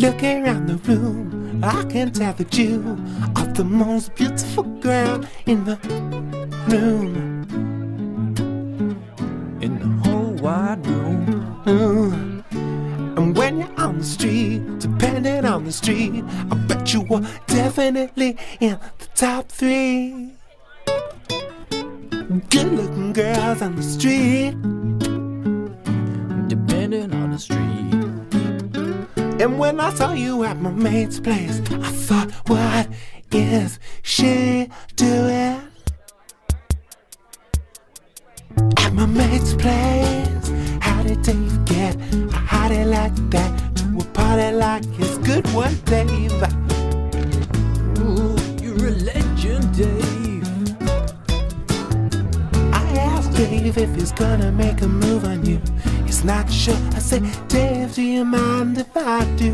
I can tell that you are the most beautiful girl in the room. In the whole wide room. Ooh. And when you're on the street, depending on the street, I bet you were definitely in the top three. Good looking girls on the street. Depending on the street. And when I saw you at my mate's place, I thought, what is she doing? At my mate's place, how did Dave get a hottie like that to a party like his good one, Dave? Ooh, you're a legend, Dave. I asked Dave if he's gonna make a move on you. He's not sure. I say, Dave, do you mind if I do?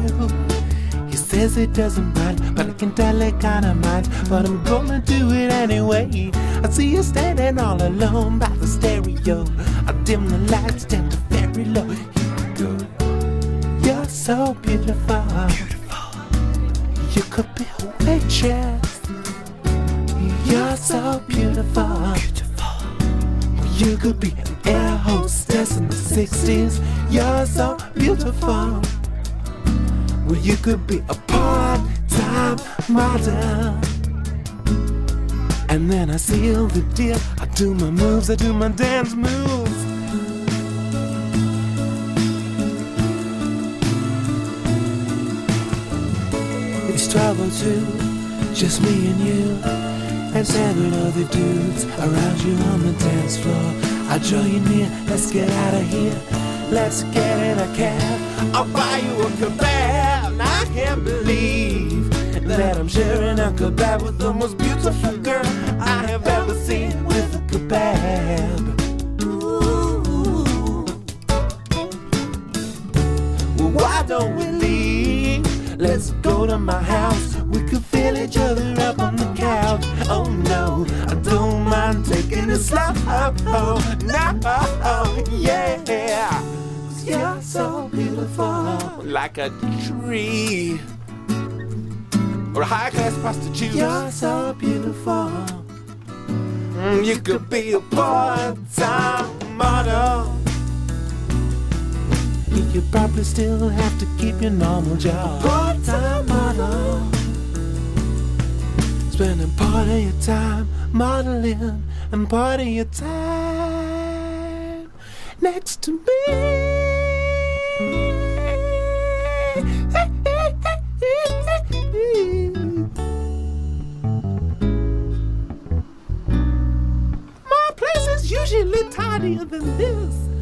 He says it doesn't mind, but I can tell it kinda minds. But I'm gonna do it anyway. I see you standing all alone by the stereo. I dim the lights down to very low. Here go. You're so beautiful. Beautiful. You could be a waitress. You're so beautiful. Beautiful. You could be air hostess in the 60s. You're so beautiful. Well, you could be a part-time model. And then I seal the deal. I do my moves, I do my dance moves. It's 1202, just me and you, and seven other dudes around you on the dance floor. I draw you near, let's get out of here. Let's get in a cab. I'll buy you a kebab. I can't believe that I'm sharing a kebab with the most beautiful girl I have ever seen with a kebab. Ooh. Well, why don't we leave? Let's go to my house. We could fill each other up slow. Oh, yeah. 'Cause You're so beautiful, like a tree or a high class prostitute. You're so beautiful. Mm, you could be a part time model. You probably still have to keep your normal job. Part-time model. Spending part of your time modeling and part of your time next to me. My place is usually tidier than this.